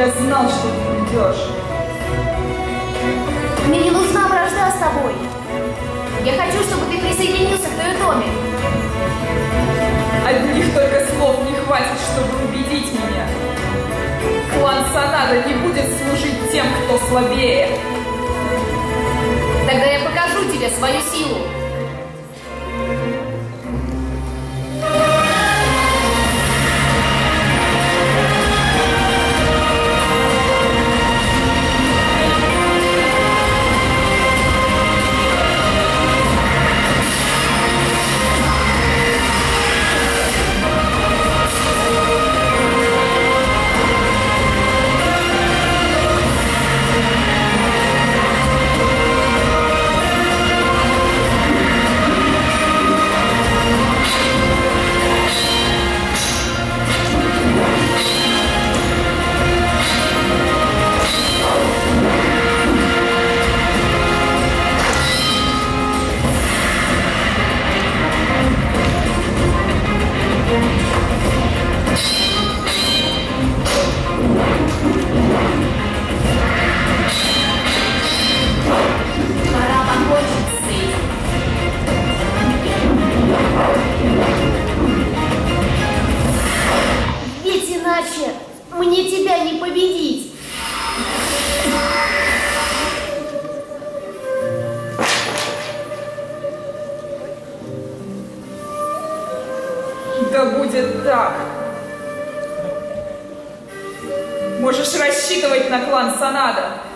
Я знал, что ты придешь. Мне не нужна вражда с тобой. Я хочу, чтобы ты присоединился к Тойотоме. Одних только слов не хватит, чтобы убедить меня. Клан Санада не будет служить тем, кто слабее. Тогда я покажу тебе свою силу. Тебя не победить. Да будет так. Можешь рассчитывать на клан Санада.